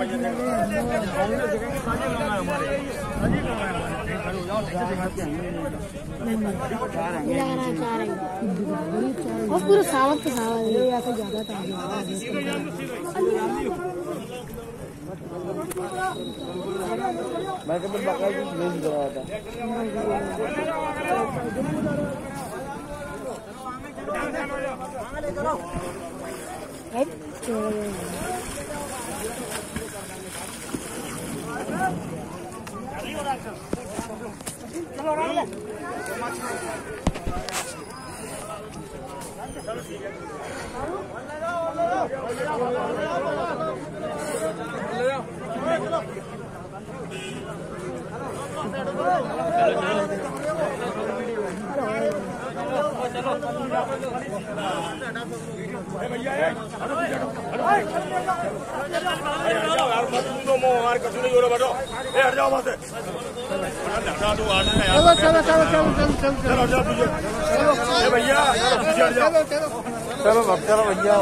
और पूरा सावक तो सावक है ऐसा ज़्यादा था मैं कभी बकरा भी नहीं दिख रहा था भैया चलो चलो चलो चलो चलो चलो भैया चलो अब चलो भैया।